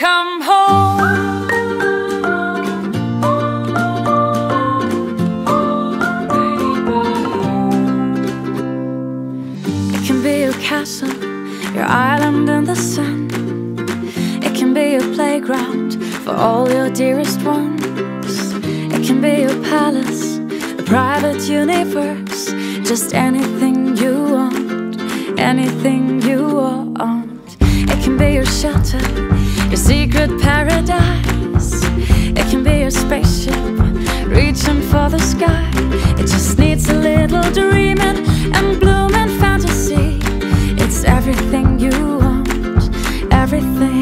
Welcome home. It can be your castle, your island in the sun. It can be your playground for all your dearest ones. It can be your palace, a private universe. Just anything you want, anything you want. It can be your shelter, your secret paradise. It can be your spaceship, reaching for the sky. It just needs a little dreaming and blooming fantasy. It's everything you want, everything.